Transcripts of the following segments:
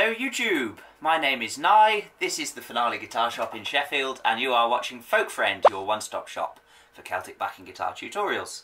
Hello YouTube, my name is Nye, this is the Finale Guitar Shop in Sheffield and you are watching Folk Friend, your one-stop shop for Celtic backing guitar tutorials.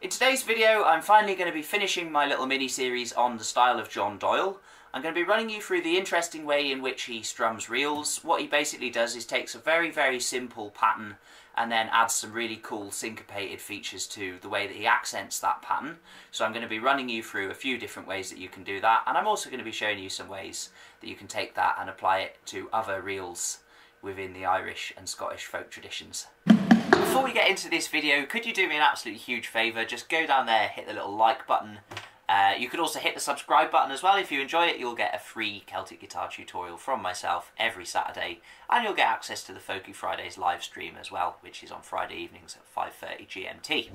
In today's video I'm finally going to be finishing my little mini-series on the style of John Doyle. I'm going to be running you through the interesting way in which he strums reels. What he basically does is takes a very very simple pattern and then adds some really cool syncopated features to the way that he accents that pattern. So I'm going to be running you through a few different ways that you can do that and I'm also going to be showing you some ways that you can take that and apply it to other reels within the Irish and Scottish folk traditions. Before we get into this video, could you do me an absolutely huge favour? Just go down there, hit the little like button, uh, you could also hit the subscribe button as well. If you enjoy it, you'll get a free Celtic guitar tutorial from myself every Saturday, and you'll get access to the Folky Fridays live stream as well, which is on Friday evenings at 5.30 GMT.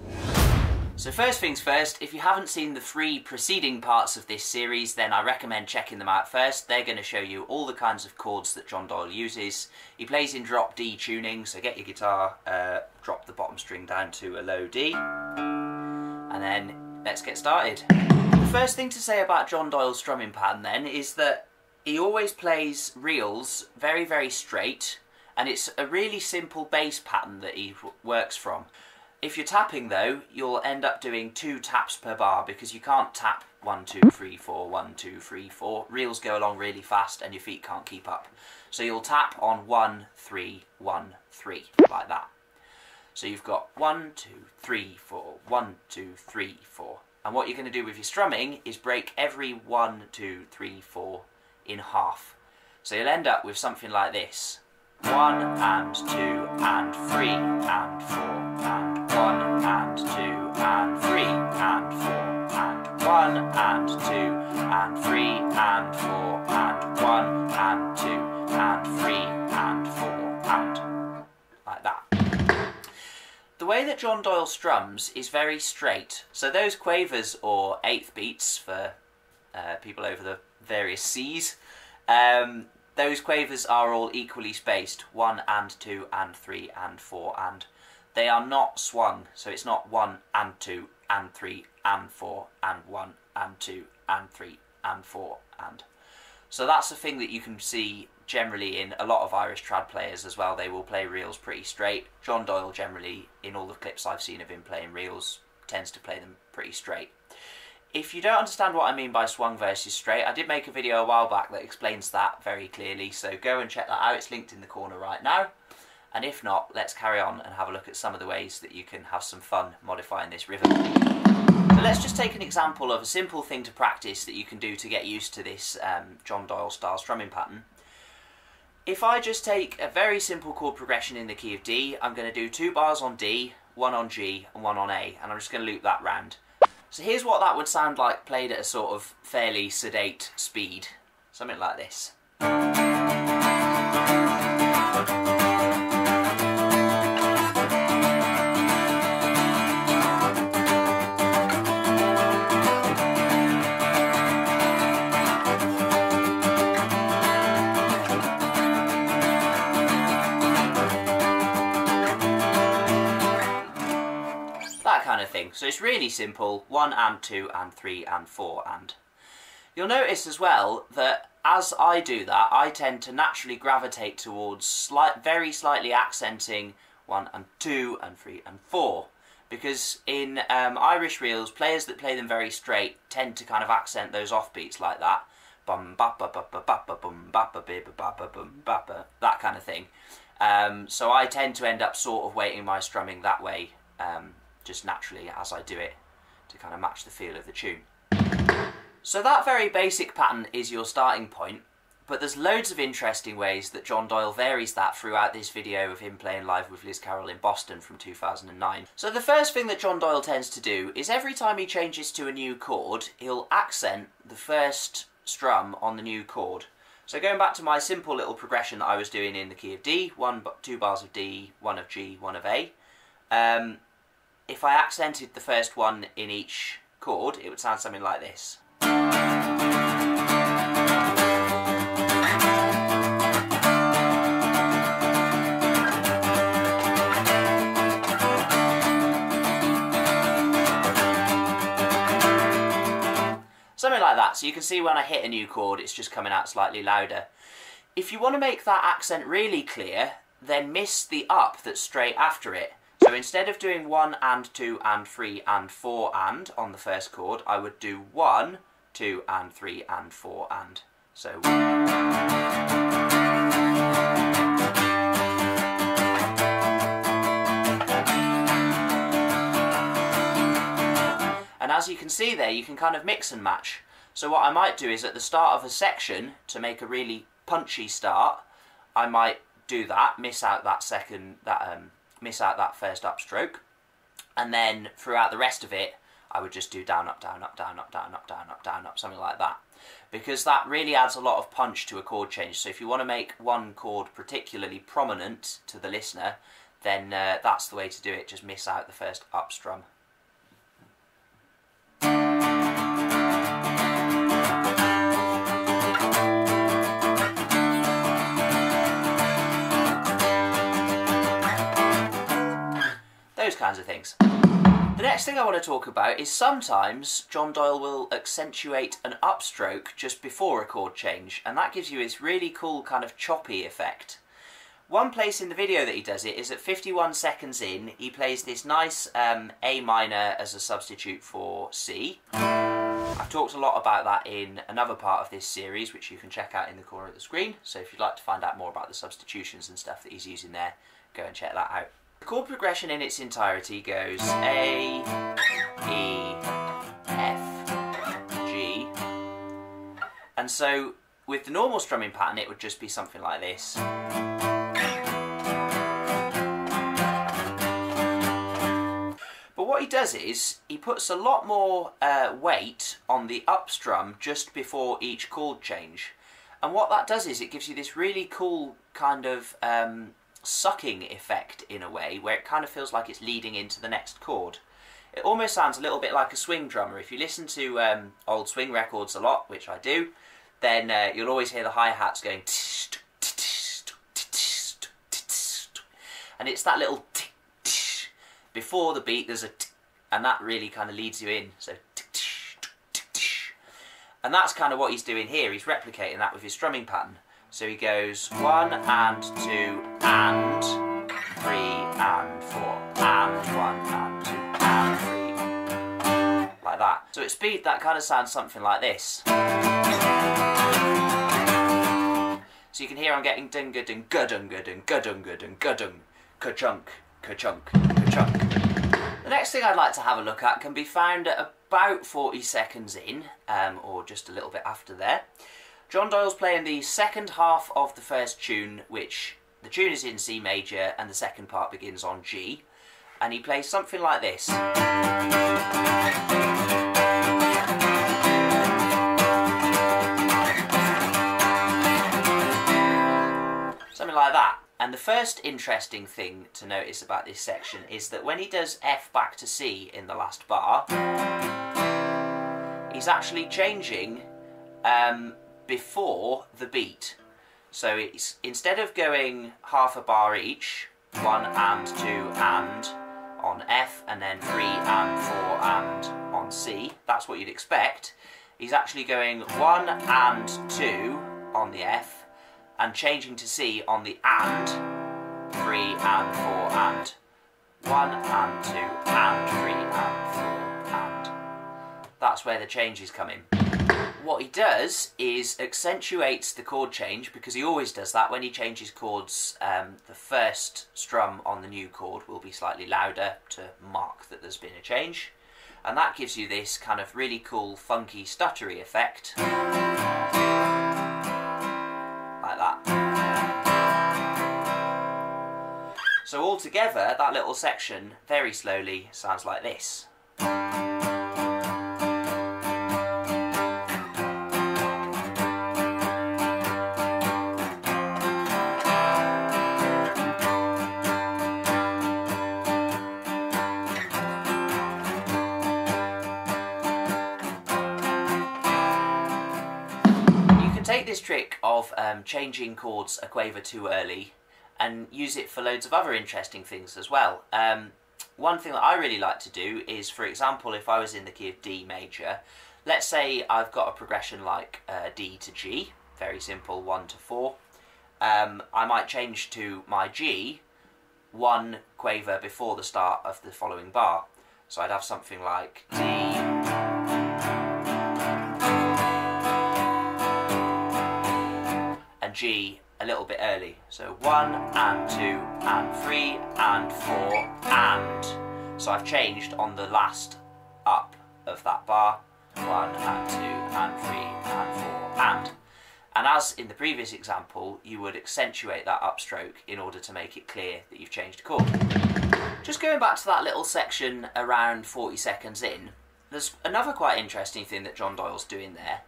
So first things first, if you haven't seen the three preceding parts of this series, then I recommend checking them out first. They're going to show you all the kinds of chords that John Doyle uses. He plays in drop D tuning, so get your guitar, uh, drop the bottom string down to a low D, and then let's get started. The first thing to say about John Doyle's strumming pattern then is that he always plays reels very, very straight, and it's a really simple bass pattern that he works from. If you're tapping though, you'll end up doing two taps per bar because you can't tap one, two, three, four, one, two, three, four. Reels go along really fast and your feet can't keep up. So you'll tap on one, three, one, three, like that. So you've got one, two, three, four, one, two, three, four. And what you're going to do with your strumming is break every one, two, three, four in half. So you'll end up with something like this. One and two and three and four and one and two and three and four and one and two and three and four and one and two that John Doyle strums is very straight. So those quavers or eighth beats for uh, people over the various seas, um, those quavers are all equally spaced, one and two and three and four and they are not swung. So it's not one and two and three and four and one and two and three and four and. So that's the thing that you can see generally in a lot of Irish trad players as well. They will play reels pretty straight. John Doyle generally, in all the clips I've seen of him playing reels, tends to play them pretty straight. If you don't understand what I mean by swung versus straight, I did make a video a while back that explains that very clearly, so go and check that out. It's linked in the corner right now. And if not, let's carry on and have a look at some of the ways that you can have some fun modifying this rhythm. Let's just take an example of a simple thing to practice that you can do to get used to this um, John Doyle style strumming pattern. If I just take a very simple chord progression in the key of D, I'm going to do two bars on D, one on G, and one on A, and I'm just going to loop that round. So here's what that would sound like played at a sort of fairly sedate speed. Something like this. So it's really simple, one and two and three and four and. You'll notice as well that as I do that, I tend to naturally gravitate towards slight, very slightly accenting one and two and three and four. Because in um, Irish reels, players that play them very straight tend to kind of accent those offbeats like that. Bum ba ba ba ba ba ba bum ba ba ba ba ba bum ba ba that kind of thing. Um, so I tend to end up sort of weighting my strumming that way. Um, just naturally as I do it to kind of match the feel of the tune. So that very basic pattern is your starting point, but there's loads of interesting ways that John Doyle varies that throughout this video of him playing live with Liz Carroll in Boston from 2009. So the first thing that John Doyle tends to do is every time he changes to a new chord, he'll accent the first strum on the new chord. So going back to my simple little progression that I was doing in the key of D, one, two bars of D, one of G, one of A, um, if I accented the first one in each chord, it would sound something like this. Something like that. So you can see when I hit a new chord, it's just coming out slightly louder. If you want to make that accent really clear, then miss the up that's straight after it. So instead of doing one and two and three and four and on the first chord, I would do one, two and three and four and. So. And as you can see there, you can kind of mix and match. So what I might do is at the start of a section, to make a really punchy start, I might do that, miss out that second, that um, miss out that first upstroke, and then throughout the rest of it, I would just do down, up, down, up, down, up, down, up, down, up, down, up, something like that. Because that really adds a lot of punch to a chord change. So if you want to make one chord particularly prominent to the listener, then uh, that's the way to do it. Just miss out the first up strum. Kinds of things. The next thing I want to talk about is sometimes John Doyle will accentuate an upstroke just before a chord change, and that gives you this really cool kind of choppy effect. One place in the video that he does it is at 51 seconds in, he plays this nice um, A minor as a substitute for C. I've talked a lot about that in another part of this series, which you can check out in the corner of the screen, so if you'd like to find out more about the substitutions and stuff that he's using there, go and check that out. The chord progression in its entirety goes A, E, F, G. And so with the normal strumming pattern it would just be something like this. But what he does is he puts a lot more uh, weight on the up strum just before each chord change. And what that does is it gives you this really cool kind of um, sucking effect in a way where it kind of feels like it's leading into the next chord. It almost sounds a little bit like a swing drummer. If you listen to um, old swing records a lot, which I do, then uh, you'll always hear the hi-hats going and it's that little before the beat there's a and that really kind of leads you in. So and that's kind of what he's doing here. He's replicating that with his strumming pattern. So he goes one and two and three and four and one and two and three. Like that. So at speed that kind of sounds something like this. So you can hear I'm getting dunga dunga dunga dunga dunga dunga dung ka-chunk, ka-chunk, ka-chunk. The next thing I'd like to have a look at can be found at about 40 seconds in, um, or just a little bit after there. John Doyle's playing the second half of the first tune, which the tune is in C major and the second part begins on G. And he plays something like this. Something like that. And the first interesting thing to notice about this section is that when he does F back to C in the last bar, he's actually changing um, before the beat. So it's instead of going half a bar each, one and two and on F and then three and four and on C, that's what you'd expect. He's actually going one and two on the F and changing to C on the and, three and four and, one and two and three and four and. That's where the changes come in what he does is accentuates the chord change because he always does that. When he changes chords um, the first strum on the new chord will be slightly louder to mark that there's been a change. And that gives you this kind of really cool funky stuttery effect. Like that. So altogether that little section very slowly sounds like this this trick of um, changing chords a quaver too early and use it for loads of other interesting things as well. Um, one thing that I really like to do is, for example, if I was in the key of D major, let's say I've got a progression like uh, D to G, very simple, 1 to 4. Um, I might change to my G one quaver before the start of the following bar. So I'd have something like D, G a little bit early. So one and two and three and four and. So I've changed on the last up of that bar. One and two and three and four and. And as in the previous example, you would accentuate that upstroke in order to make it clear that you've changed chord. Just going back to that little section around 40 seconds in, there's another quite interesting thing that John Doyle's doing there.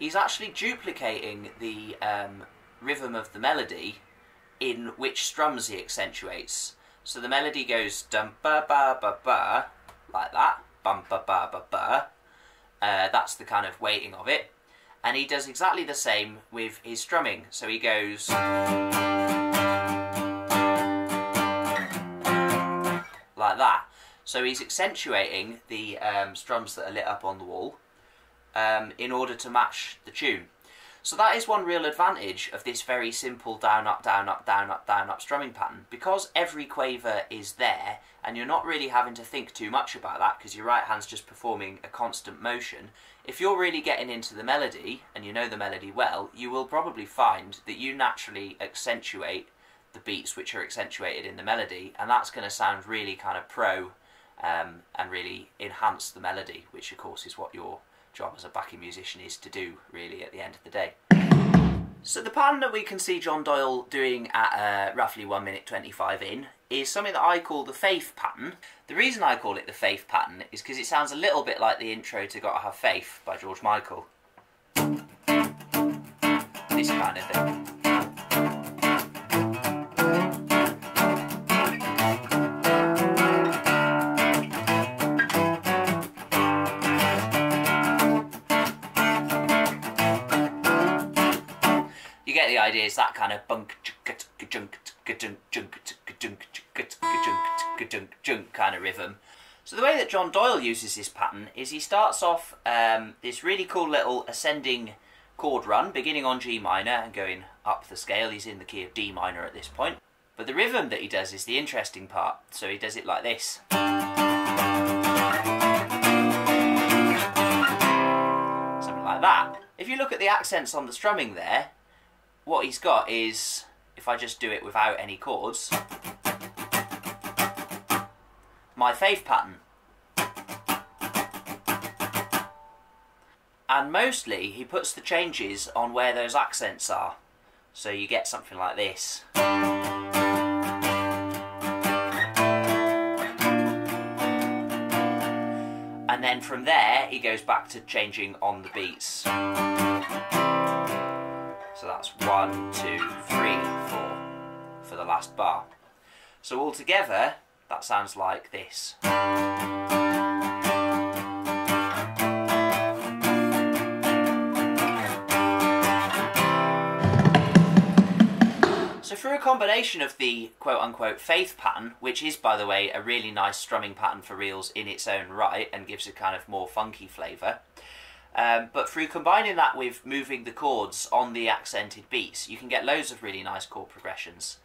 He's actually duplicating the um, rhythm of the melody in which strums he accentuates. So the melody goes dum ba ba ba ba like that, bum ba ba ba ba. Uh, that's the kind of weighting of it and he does exactly the same with his strumming. So he goes like that. So he's accentuating the um, strums that are lit up on the wall um, in order to match the tune. So that is one real advantage of this very simple down, up, down, up, down, up, down, up strumming pattern. Because every quaver is there, and you're not really having to think too much about that because your right hand's just performing a constant motion, if you're really getting into the melody, and you know the melody well, you will probably find that you naturally accentuate the beats which are accentuated in the melody, and that's going to sound really kind of pro um, and really enhance the melody, which of course is what your job as a backing musician is to do, really, at the end of the day. So the pattern that we can see John Doyle doing at uh, roughly 1 minute 25 in is something that I call the faith pattern. The reason I call it the faith pattern is because it sounds a little bit like the intro to Gotta Have Faith by George Michael. This kind of thing. Idea is that kind of bunk junk kind of rhythm. So the way that John Doyle uses this pattern is he starts off um, this really cool little ascending chord run, beginning on G minor and going up the scale. He's in the key of D minor at this point. But the rhythm that he does is the interesting part. So he does it like this. Something like that. If you look at the accents on the strumming there, what he's got is, if I just do it without any chords, my faith pattern. And mostly he puts the changes on where those accents are. So you get something like this. And then from there he goes back to changing on the beats. So that's one, two, three, four for the last bar. So altogether, that sounds like this. So through a combination of the quote-unquote faith pattern, which is, by the way, a really nice strumming pattern for reels in its own right and gives a kind of more funky flavour, um, but through combining that with moving the chords on the accented beats, you can get loads of really nice chord progressions.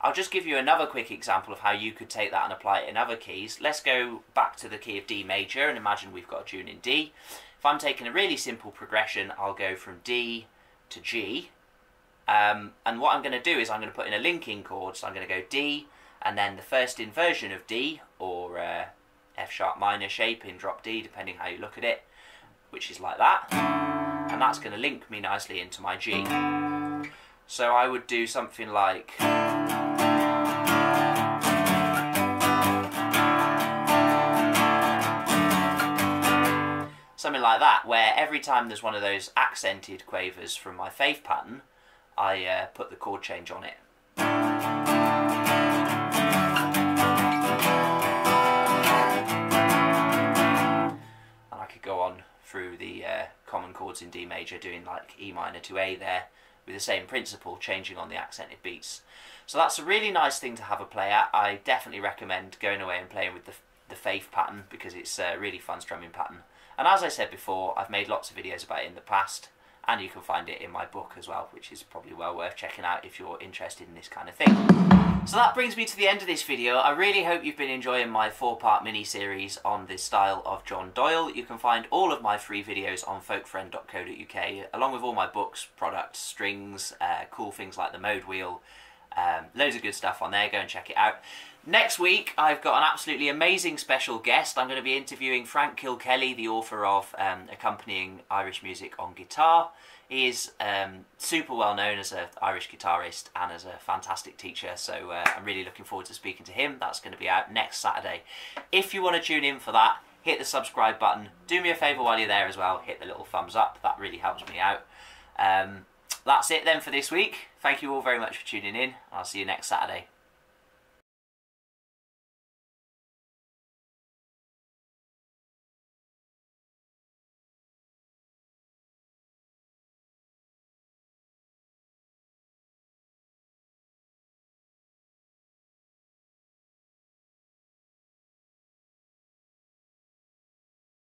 I'll just give you another quick example of how you could take that and apply it in other keys. Let's go back to the key of D major and imagine we've got a tune in D. If I'm taking a really simple progression, I'll go from D to G. Um, and what I'm going to do is I'm going to put in a linking chord. So I'm going to go D and then the first inversion of D or uh, F sharp minor shape in drop D, depending how you look at it which is like that. And that's going to link me nicely into my G. So I would do something like... Something like that, where every time there's one of those accented quavers from my faith pattern, I uh, put the chord change on it. Through the uh, common chords in D major, doing like E minor to A there, with the same principle, changing on the accented beats. So that's a really nice thing to have a play at. I definitely recommend going away and playing with the, the faith pattern because it's a really fun strumming pattern And as I said before, I've made lots of videos about it in the past, and you can find it in my book as well, which is probably well worth checking out if you're interested in this kind of thing. So that brings me to the end of this video. I really hope you've been enjoying my four-part mini-series on the style of John Doyle. You can find all of my free videos on folkfriend.co.uk, along with all my books, products, strings, uh, cool things like the mode wheel, um, loads of good stuff on there. Go and check it out. Next week, I've got an absolutely amazing special guest. I'm going to be interviewing Frank Kilkelly, the author of um, Accompanying Irish Music on Guitar. He is um, super well known as an Irish guitarist and as a fantastic teacher, so uh, I'm really looking forward to speaking to him. That's going to be out next Saturday. If you want to tune in for that, hit the subscribe button. Do me a favour while you're there as well, hit the little thumbs up, that really helps me out. Um, that's it then for this week. Thank you all very much for tuning in. I'll see you next Saturday.